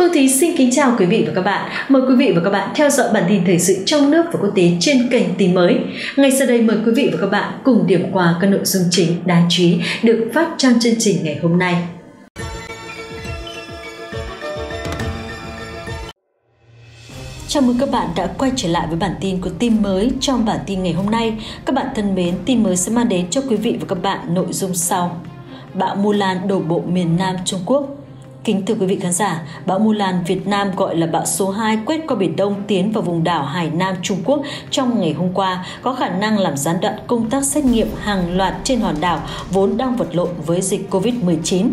Phương Thí xin kính chào quý vị và các bạn. Mời quý vị và các bạn theo dõi bản tin thời sự trong nước và quốc tế trên kênh tin mới. Ngay sau đây mời quý vị và các bạn cùng điểm qua các nội dung chính đáng chú ý được phát trong chương trình ngày hôm nay. Chào mừng các bạn đã quay trở lại với bản tin của tin mới trong bản tin ngày hôm nay. Các bạn thân mến, tin mới sẽ mang đến cho quý vị và các bạn nội dung sau. Bão Mulan đổ bộ miền Nam Trung Quốc Kính thưa quý vị khán giả, bão Mulan Việt Nam gọi là bão số 2 quét qua Biển Đông tiến vào vùng đảo Hải Nam Trung Quốc trong ngày hôm qua có khả năng làm gián đoạn công tác xét nghiệm hàng loạt trên hòn đảo vốn đang vật lộn với dịch COVID-19.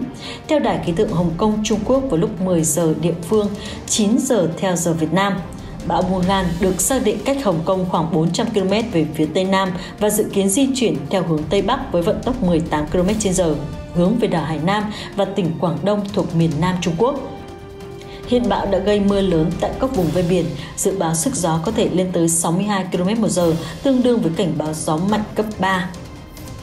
Theo Đài khí tượng Hồng Kông Trung Quốc vào lúc 10 giờ địa phương, 9 giờ theo giờ Việt Nam, Bão Mulan được xác định cách Hồng Kông khoảng 400 km về phía tây nam và dự kiến di chuyển theo hướng tây bắc với vận tốc 18 km/h hướng về đảo Hải Nam và tỉnh Quảng Đông thuộc miền Nam Trung Quốc. Hiện bão đã gây mưa lớn tại các vùng ven biển, dự báo sức gió có thể lên tới 62 km/h, tương đương với cảnh báo gió mạnh cấp 3.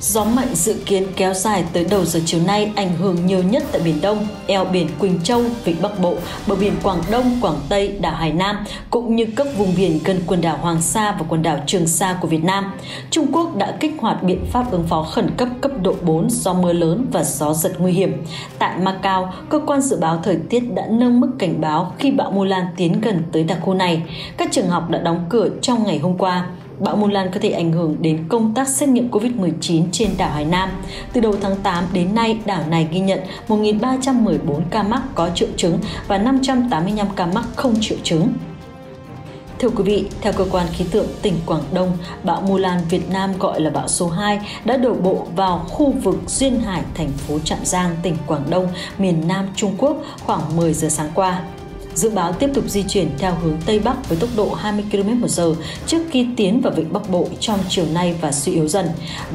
Gió mạnh dự kiến kéo dài tới đầu giờ chiều nay ảnh hưởng nhiều nhất tại Biển Đông, eo biển Quỳnh Châu, Vịnh Bắc Bộ, bờ biển Quảng Đông, Quảng Tây, đảo Hải Nam, cũng như các vùng biển gần quần đảo Hoàng Sa và quần đảo Trường Sa của Việt Nam. Trung Quốc đã kích hoạt biện pháp ứng phó khẩn cấp cấp độ 4 do mưa lớn và gió giật nguy hiểm. Tại Macau, cơ quan dự báo thời tiết đã nâng mức cảnh báo khi bão Mulan tiến gần tới đặc khu này. Các trường học đã đóng cửa trong ngày hôm qua. Bão Mulan có thể ảnh hưởng đến công tác xét nghiệm COVID-19 trên đảo Hải Nam. Từ đầu tháng 8 đến nay, đảo này ghi nhận 1.314 ca mắc có triệu chứng và 585 ca mắc không triệu chứng. Thưa quý vị, theo cơ quan khí tượng tỉnh Quảng Đông, bão Mulan Việt Nam gọi là bão số 2 đã đổ bộ vào khu vực Duyên Hải, thành phố Trạm Giang, tỉnh Quảng Đông, miền Nam Trung Quốc khoảng 10 giờ sáng qua. Dự báo tiếp tục di chuyển theo hướng Tây Bắc với tốc độ 20 km/h trước khi tiến vào vịnh Bắc Bộ trong chiều nay và suy yếu dần.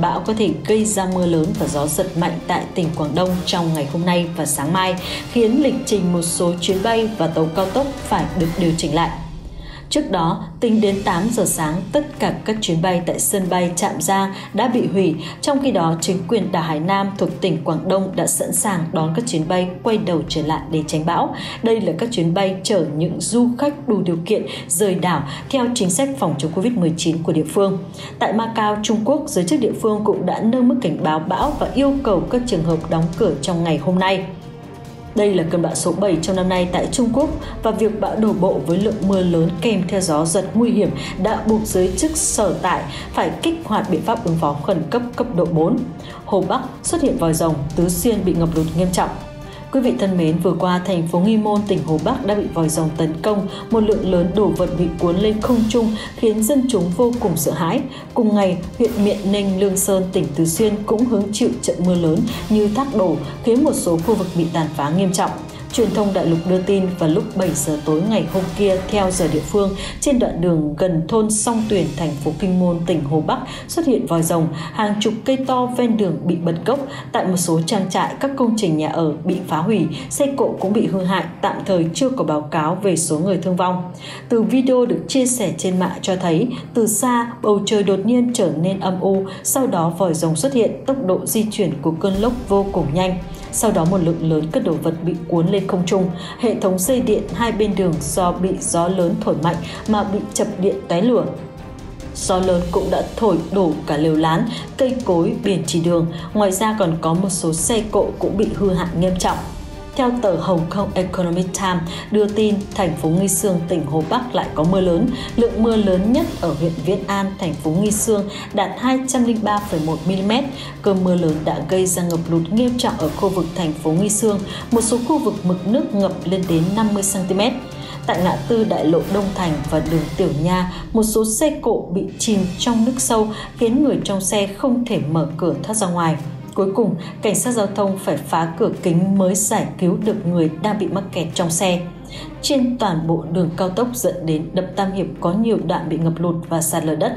Bão có thể gây ra mưa lớn và gió giật mạnh tại tỉnh Quảng Đông trong ngày hôm nay và sáng mai, khiến lịch trình một số chuyến bay và tàu cao tốc phải được điều chỉnh lại. Trước đó, tính đến 8 giờ sáng, tất cả các chuyến bay tại sân bay Trạm Giang đã bị hủy, trong khi đó chính quyền đảo Hải Nam thuộc tỉnh Quảng Đông đã sẵn sàng đón các chuyến bay quay đầu trở lại để tránh bão. Đây là các chuyến bay chở những du khách đủ điều kiện rời đảo theo chính sách phòng chống Covid-19 của địa phương. Tại Macau, Trung Quốc, giới chức địa phương cũng đã nâng mức cảnh báo bão và yêu cầu các trường hợp đóng cửa trong ngày hôm nay. Đây là cơn bão số 7 trong năm nay tại Trung Quốc và việc bão đổ bộ với lượng mưa lớn kèm theo gió giật nguy hiểm đã buộc giới chức sở tại phải kích hoạt biện pháp ứng phó khẩn cấp cấp độ 4. Hồ Bắc xuất hiện vòi rồng, Tứ Xuyên bị ngập lụt nghiêm trọng. Quý vị thân mến, vừa qua thành phố Nghi Môn, tỉnh Hồ Bắc đã bị vòi rồng tấn công, một lượng lớn đồ vật bị cuốn lên không trung khiến dân chúng vô cùng sợ hãi. Cùng ngày, huyện Miện Ninh, Lương Sơn, tỉnh Tứ Xuyên cũng hứng chịu trận mưa lớn như thác đổ khiến một số khu vực bị tàn phá nghiêm trọng. Truyền thông đại lục đưa tin vào lúc 7 giờ tối ngày hôm kia theo giờ địa phương trên đoạn đường gần thôn Song Tuyển thành phố Kinh Môn tỉnh Hồ Bắc xuất hiện vòi rồng, hàng chục cây to ven đường bị bật gốc, tại một số trang trại các công trình nhà ở bị phá hủy, xe cộ cũng bị hư hại, tạm thời chưa có báo cáo về số người thương vong. Từ video được chia sẻ trên mạng cho thấy, từ xa bầu trời đột nhiên trở nên âm u, sau đó vòi rồng xuất hiện, tốc độ di chuyển của cơn lốc vô cùng nhanh. Sau đó một lượng lớn các đồ vật bị cuốn lên không trung. Hệ thống dây điện hai bên đường do bị gió lớn thổi mạnh mà bị chập điện té lửa. Gió lớn cũng đã thổi đổ cả lều lán, cây cối, biển chỉ đường. Ngoài ra còn có một số xe cộ cũng bị hư hại nghiêm trọng. Theo tờ Hồng Kông Economic Times đưa tin, thành phố Nghi Sương, tỉnh Hồ Bắc lại có mưa lớn. Lượng mưa lớn nhất ở huyện Viễn An, thành phố Nghi Sương đạt 203,1 mm. Cơn mưa lớn đã gây ra ngập lụt nghiêm trọng ở khu vực thành phố Nghi Sương. Một số khu vực mực nước ngập lên đến 50 cm. Tại ngã tư đại lộ Đông Thành và đường Tiểu Nha, một số xe cộ bị chìm trong nước sâu khiến người trong xe không thể mở cửa thoát ra ngoài. Cuối cùng, cảnh sát giao thông phải phá cửa kính mới giải cứu được người đang bị mắc kẹt trong xe. Trên toàn bộ đường cao tốc dẫn đến đập Tam Hiệp có nhiều đoạn bị ngập lụt và sạt lở đất.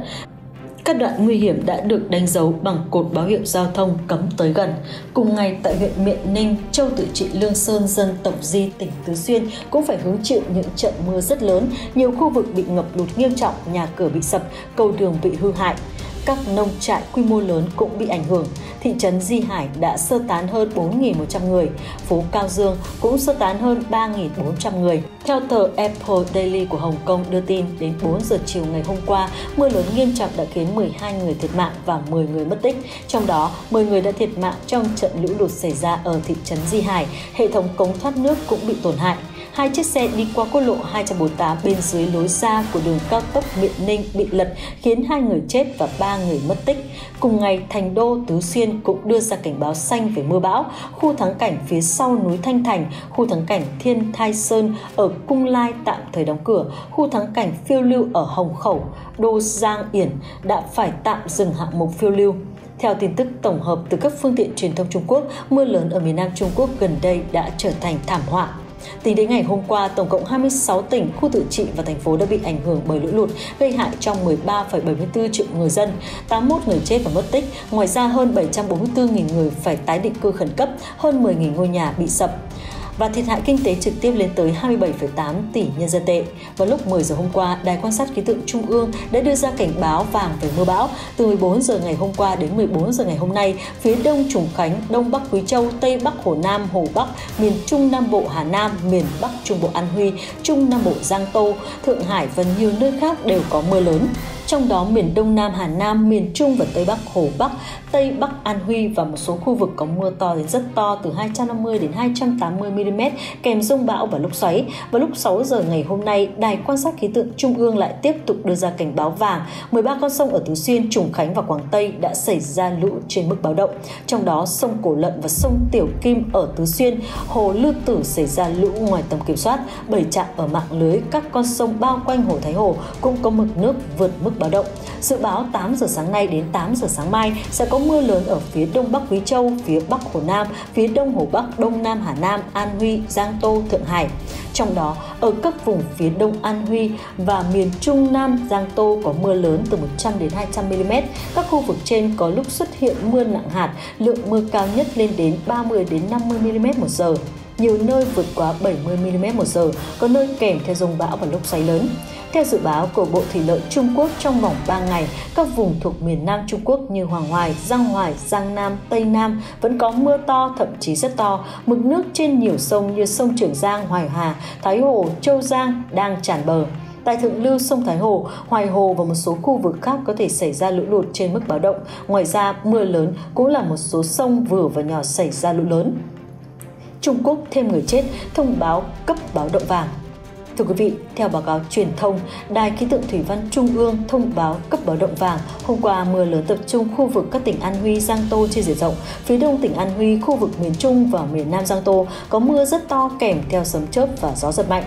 Các đoạn nguy hiểm đã được đánh dấu bằng cột báo hiệu giao thông cấm tới gần. Cùng ngày tại huyện Miện Ninh, Châu Tự Trị Lương Sơn dân tộc Di tỉnh Tứ Xuyên cũng phải hứng chịu những trận mưa rất lớn, nhiều khu vực bị ngập lụt nghiêm trọng, nhà cửa bị sập, cầu đường bị hư hại các nông trại quy mô lớn cũng bị ảnh hưởng. Thị trấn Di Hải đã sơ tán hơn 4.100 người, phố Cao Dương cũng sơ tán hơn 3.400 người. Theo tờ Apple Daily của Hồng Kông đưa tin, đến 4 giờ chiều ngày hôm qua, mưa lớn nghiêm trọng đã khiến 12 người thiệt mạng và 10 người mất tích. Trong đó, 10 người đã thiệt mạng trong trận lũ lụt xảy ra ở thị trấn Di Hải. Hệ thống cống thoát nước cũng bị tổn hại hai chiếc xe đi qua quốc lộ 248 bên dưới lối ra của đường cao tốc Biện Ninh bị lật khiến hai người chết và ba người mất tích. Cùng ngày, Thành Đô Tứ Xuyên cũng đưa ra cảnh báo xanh về mưa bão. Khu thắng cảnh phía sau núi Thanh Thành, khu thắng cảnh Thiên Thai Sơn ở Cung Lai tạm thời đóng cửa, khu thắng cảnh phiêu lưu ở Hồng Khẩu, Đô Giang Yển đã phải tạm dừng hạng mục phiêu lưu. Theo tin tức tổng hợp từ các phương tiện truyền thông Trung Quốc, mưa lớn ở miền Nam Trung Quốc gần đây đã trở thành thảm họa. Tính đến ngày hôm qua, tổng cộng 26 tỉnh, khu tự trị và thành phố đã bị ảnh hưởng bởi lũ lụt, gây hại trong 13,74 triệu người dân, 81 người chết và mất tích. Ngoài ra, hơn 744.000 người phải tái định cư khẩn cấp, hơn 10.000 ngôi nhà bị sập và thiệt hại kinh tế trực tiếp lên tới 27,8 tỷ nhân dân tệ. Vào lúc 10 giờ hôm qua, Đài quan sát khí tượng Trung ương đã đưa ra cảnh báo vàng về mưa bão. Từ 14 giờ ngày hôm qua đến 14 giờ ngày hôm nay, phía đông Trùng Khánh, đông bắc Quý Châu, tây bắc Hồ Nam, Hồ Bắc, miền Trung Nam Bộ Hà Nam, miền Bắc Trung Bộ An Huy, Trung Nam Bộ Giang Tô, Thượng Hải và nhiều nơi khác đều có mưa lớn trong đó miền Đông Nam Hà Nam, miền Trung và Tây Bắc Hồ Bắc, Tây Bắc An Huy và một số khu vực có mưa to đến rất to từ 250 đến 280 mm kèm rông bão và lốc xoáy. Vào lúc 6 giờ ngày hôm nay, Đài quan sát khí tượng Trung ương lại tiếp tục đưa ra cảnh báo vàng. 13 con sông ở Tứ Xuyên, Trùng Khánh và Quảng Tây đã xảy ra lũ trên mức báo động. Trong đó sông Cổ Lận và sông Tiểu Kim ở Tứ Xuyên, hồ Lư Tử xảy ra lũ ngoài tầm kiểm soát. Bảy trạm ở mạng lưới các con sông bao quanh hồ Thái Hồ cũng có mực nước vượt mức báo động. Dự báo 8 giờ sáng nay đến 8 giờ sáng mai sẽ có mưa lớn ở phía đông bắc Quý Châu, phía bắc Hồ Nam, phía đông Hồ Bắc, đông nam Hà Nam, An Huy, Giang Tô, Thượng Hải. Trong đó, ở các vùng phía đông An Huy và miền Trung Nam Giang Tô có mưa lớn từ 100 đến 200 mm. Các khu vực trên có lúc xuất hiện mưa nặng hạt, lượng mưa cao nhất lên đến 30 đến 50 mm một giờ nhiều nơi vượt quá 70 mm một giờ, có nơi kèm theo rông bão và lốc xoáy lớn. Theo dự báo của Bộ Thủy lợi Trung Quốc trong vòng 3 ngày, các vùng thuộc miền Nam Trung Quốc như Hoàng Hoài, Giang Hoài, Giang Nam, Tây Nam vẫn có mưa to, thậm chí rất to. Mực nước trên nhiều sông như sông Trường Giang, Hoài Hà, Thái Hồ, Châu Giang đang tràn bờ. Tại thượng lưu sông Thái Hồ, Hoài Hồ và một số khu vực khác có thể xảy ra lũ lụt trên mức báo động. Ngoài ra, mưa lớn cũng là một số sông vừa và nhỏ xảy ra lũ lớn. Trung Quốc thêm người chết, thông báo cấp báo động vàng. Thưa quý vị, theo báo cáo truyền thông, Đài khí tượng thủy văn Trung ương thông báo cấp báo động vàng. Hôm qua, mưa lớn tập trung khu vực các tỉnh An Huy, Giang Tô trên diện rộng. Phía đông tỉnh An Huy, khu vực miền Trung và miền Nam Giang Tô có mưa rất to kèm theo sấm chớp và gió giật mạnh.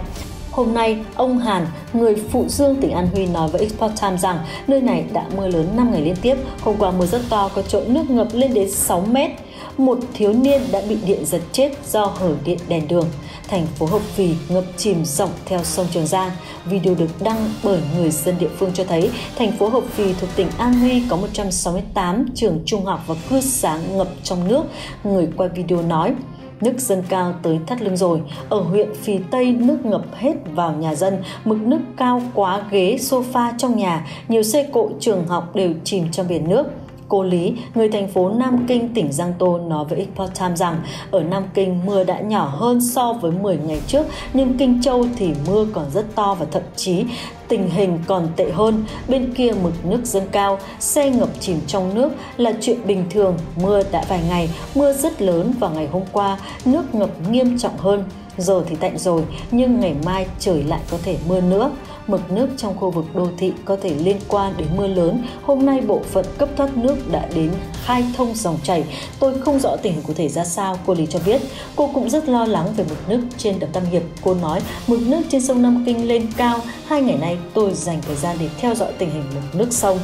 Hôm nay, ông Hàn, người phụ dương tỉnh An Huy nói với Export Time rằng nơi này đã mưa lớn 5 ngày liên tiếp. Hôm qua mưa rất to có chỗ nước ngập lên đến 6 mét. Một thiếu niên đã bị điện giật chết do hở điện đèn đường thành phố Hợp Phì ngập chìm rộng theo sông Trường Giang. Video được đăng bởi người dân địa phương cho thấy thành phố Hợp Phì thuộc tỉnh An Huy có 168 trường trung học và cư xá ngập trong nước. Người quay video nói, nước dâng cao tới thắt lưng rồi. Ở huyện Phì Tây nước ngập hết vào nhà dân, mực nước cao quá ghế sofa trong nhà, nhiều xe cộ trường học đều chìm trong biển nước. Cô Lý, người thành phố Nam Kinh, tỉnh Giang Tô nói với Export Time rằng ở Nam Kinh mưa đã nhỏ hơn so với 10 ngày trước, nhưng Kinh Châu thì mưa còn rất to và thậm chí tình hình còn tệ hơn. Bên kia mực nước dâng cao, xe ngập chìm trong nước là chuyện bình thường. Mưa đã vài ngày, mưa rất lớn vào ngày hôm qua, nước ngập nghiêm trọng hơn. Giờ thì tạnh rồi, nhưng ngày mai trời lại có thể mưa nữa mực nước trong khu vực đô thị có thể liên quan đến mưa lớn. Hôm nay bộ phận cấp thoát nước đã đến khai thông dòng chảy. Tôi không rõ tình hình cụ thể ra sao, cô Lý cho biết. Cô cũng rất lo lắng về mực nước trên đập Tam Hiệp. Cô nói mực nước trên sông Nam Kinh lên cao. Hai ngày nay tôi dành thời gian để theo dõi tình hình mực nước sông.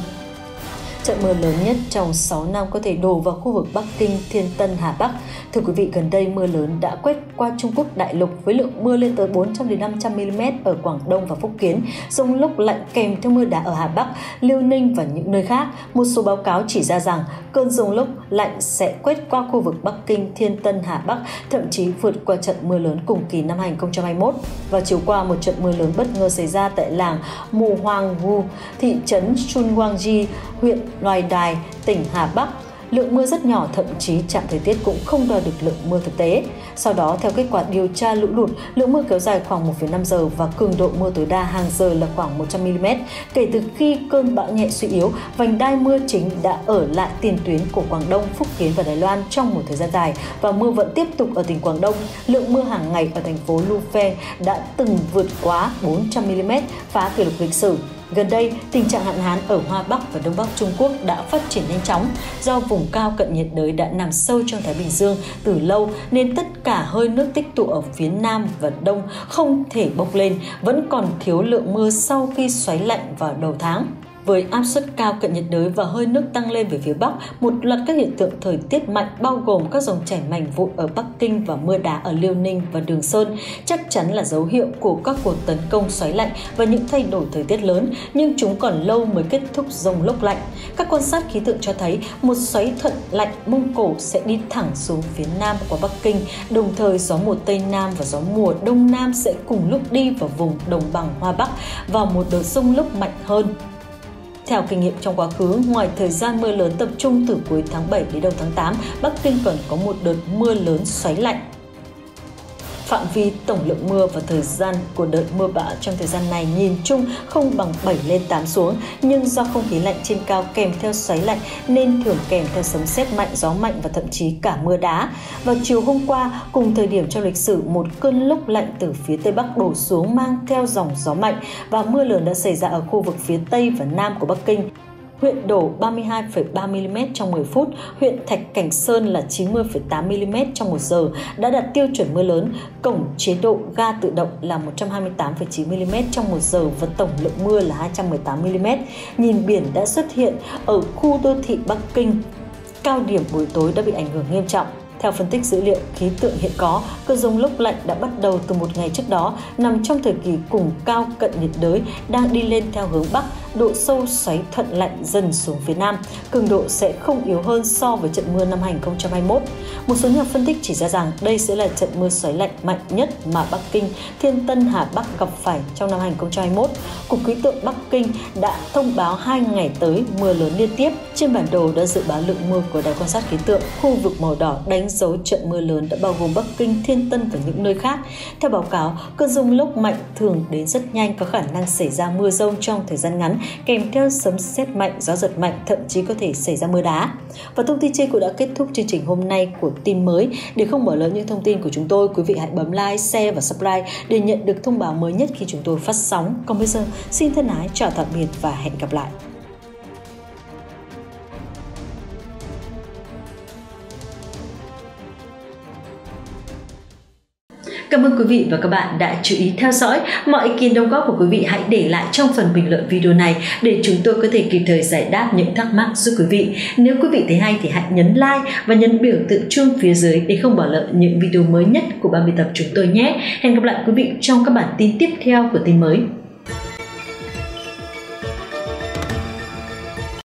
Trận mưa lớn nhất trong 6 năm có thể đổ vào khu vực Bắc Kinh, Thiên Tân, Hà Bắc. Thưa quý vị, gần đây mưa lớn đã quét qua Trung Quốc đại lục với lượng mưa lên tới 400 đến 500 mm ở Quảng Đông và Phúc Kiến, rông lốc lạnh kèm theo mưa đá ở Hà Bắc, Liêu Ninh và những nơi khác. Một số báo cáo chỉ ra rằng cơn rông lốc lạnh sẽ quét qua khu vực Bắc Kinh, Thiên Tân, Hà Bắc, thậm chí vượt qua trận mưa lớn cùng kỳ năm 2021. Và chiều qua, một trận mưa lớn bất ngờ xảy ra tại làng Mù Hoàng Wu, thị trấn Chunwangji, huyện Loài Đài, tỉnh Hà Bắc lượng mưa rất nhỏ, thậm chí trạm thời tiết cũng không đo được lượng mưa thực tế. Sau đó, theo kết quả điều tra lũ lụt, lượng mưa kéo dài khoảng 1,5 giờ và cường độ mưa tối đa hàng giờ là khoảng 100 mm. Kể từ khi cơn bão nhẹ suy yếu, vành đai mưa chính đã ở lại tiền tuyến của Quảng Đông, Phúc Kiến và Đài Loan trong một thời gian dài và mưa vẫn tiếp tục ở tỉnh Quảng Đông. Lượng mưa hàng ngày ở thành phố Lufeng đã từng vượt quá 400 mm, phá kỷ lục lịch sử. Gần đây, tình trạng hạn hán ở Hoa Bắc và Đông Bắc Trung Quốc đã phát triển nhanh chóng do vùng cao cận nhiệt đới đã nằm sâu trong Thái Bình Dương từ lâu nên tất cả hơi nước tích tụ ở phía Nam và Đông không thể bốc lên, vẫn còn thiếu lượng mưa sau khi xoáy lạnh vào đầu tháng. Với áp suất cao cận nhiệt đới và hơi nước tăng lên về phía Bắc, một loạt các hiện tượng thời tiết mạnh bao gồm các dòng chảy mảnh vụn ở Bắc Kinh và mưa đá ở Liêu Ninh và Đường Sơn chắc chắn là dấu hiệu của các cuộc tấn công xoáy lạnh và những thay đổi thời tiết lớn, nhưng chúng còn lâu mới kết thúc rông lốc lạnh. Các quan sát khí tượng cho thấy một xoáy thuận lạnh Mông Cổ sẽ đi thẳng xuống phía nam của Bắc Kinh, đồng thời gió mùa Tây Nam và gió mùa Đông Nam sẽ cùng lúc đi vào vùng đồng bằng Hoa Bắc vào một đợt rông lốc mạnh hơn theo kinh nghiệm trong quá khứ, ngoài thời gian mưa lớn tập trung từ cuối tháng 7 đến đầu tháng 8, Bắc Kinh còn có một đợt mưa lớn xoáy lạnh. Phạm vi tổng lượng mưa và thời gian của đợt mưa bão trong thời gian này nhìn chung không bằng 7 lên 8 xuống, nhưng do không khí lạnh trên cao kèm theo xoáy lạnh nên thường kèm theo sấm sét mạnh, gió mạnh và thậm chí cả mưa đá. Vào chiều hôm qua, cùng thời điểm trong lịch sử, một cơn lốc lạnh từ phía Tây Bắc đổ xuống mang theo dòng gió mạnh và mưa lớn đã xảy ra ở khu vực phía Tây và Nam của Bắc Kinh huyện đổ 32,3 mm trong 10 phút, huyện Thạch Cảnh Sơn là 90,8 mm trong 1 giờ đã đạt tiêu chuẩn mưa lớn, cổng chế độ ga tự động là 128,9 mm trong 1 giờ và tổng lượng mưa là 218 mm. Nhìn biển đã xuất hiện ở khu đô thị Bắc Kinh. Cao điểm buổi tối đã bị ảnh hưởng nghiêm trọng. Theo phân tích dữ liệu khí tượng hiện có, cơn rông lốc lạnh đã bắt đầu từ một ngày trước đó, nằm trong thời kỳ cùng cao cận nhiệt đới đang đi lên theo hướng Bắc độ sâu xoáy thuận lạnh dần xuống phía Nam, cường độ sẽ không yếu hơn so với trận mưa năm 2021. Một số nhà phân tích chỉ ra rằng đây sẽ là trận mưa xoáy lạnh mạnh nhất mà Bắc Kinh, Thiên Tân, Hà Bắc gặp phải trong năm 2021. Cục khí tượng Bắc Kinh đã thông báo hai ngày tới mưa lớn liên tiếp. Trên bản đồ đã dự báo lượng mưa của Đài quan sát khí tượng, khu vực màu đỏ đánh dấu trận mưa lớn đã bao gồm Bắc Kinh, Thiên Tân và những nơi khác. Theo báo cáo, cơn rông lốc mạnh thường đến rất nhanh có khả năng xảy ra mưa rông trong thời gian ngắn kèm theo sấm sét mạnh, gió giật mạnh, thậm chí có thể xảy ra mưa đá. Và thông tin trên cũng đã kết thúc chương trình hôm nay của tin mới. Để không bỏ lỡ những thông tin của chúng tôi, quý vị hãy bấm like, share và subscribe để nhận được thông báo mới nhất khi chúng tôi phát sóng. Còn bây giờ, xin thân ái chào tạm biệt và hẹn gặp lại. Cảm ơn quý vị và các bạn đã chú ý theo dõi. Mọi ý kiến đóng góp của quý vị hãy để lại trong phần bình luận video này để chúng tôi có thể kịp thời giải đáp những thắc mắc giúp quý vị. Nếu quý vị thấy hay thì hãy nhấn like và nhấn biểu tượng chuông phía dưới để không bỏ lỡ những video mới nhất của ban biên tập chúng tôi nhé. Hẹn gặp lại quý vị trong các bản tin tiếp theo của tin mới.